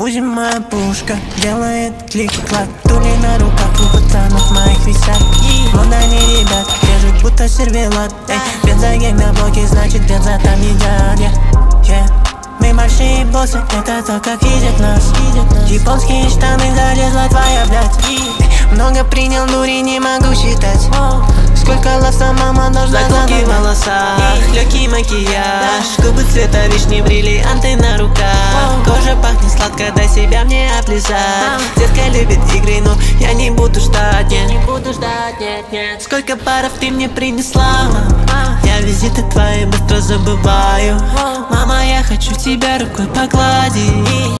Узи моя пушка делает клик-клак Тули на руках у пацанов моих висят. Вон они ребят, режут будто сервелат Эй, бензогек на блоке, значит бенза там едят yeah, yeah. Мы большие боссы, это то, как видят нас. Японские штаны залезла твоя, блядь. Много принял, дури не могу считать. Сколько лавса мама должна Заколки в волосах, легкий макияж. Губы цвета вишни, бриллианты на руках мне облизать. Детка любит игры, но я не буду ждать, нет. Не буду ждать, нет, нет. Сколько паров ты мне принесла? Я визиты твои быстро забываю. Мама, я хочу тебя рукой погладить